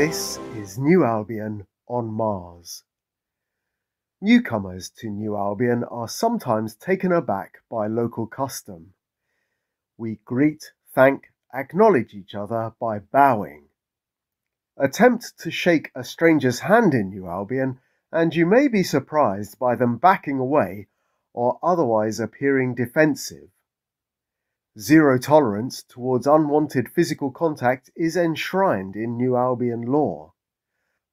This is New Albion on Mars. Newcomers to New Albion are sometimes taken aback by local custom. We greet, thank, acknowledge each other by bowing. Attempt to shake a stranger's hand in New Albion, and you may be surprised by them backing away or otherwise appearing defensive. Zero tolerance towards unwanted physical contact is enshrined in New Albion law.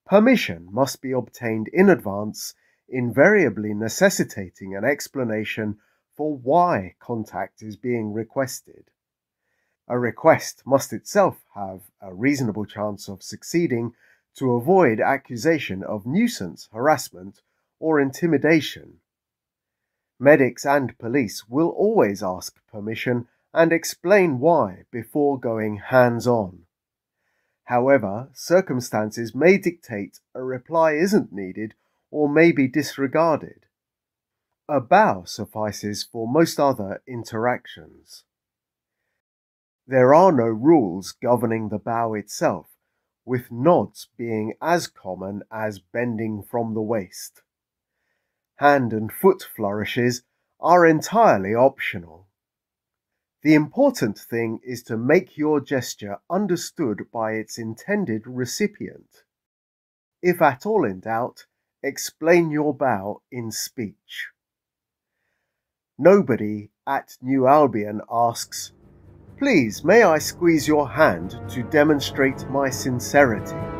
Permission must be obtained in advance, invariably necessitating an explanation for why contact is being requested. A request must itself have a reasonable chance of succeeding to avoid accusation of nuisance, harassment, or intimidation. Medics and police will always ask permission and explain why before going hands on. However, circumstances may dictate a reply isn't needed or may be disregarded. A bow suffices for most other interactions. There are no rules governing the bow itself, with nods being as common as bending from the waist. Hand and foot flourishes are entirely optional. The important thing is to make your gesture understood by its intended recipient. If at all in doubt, explain your bow in speech. Nobody at New Albion asks, Please, may I squeeze your hand to demonstrate my sincerity?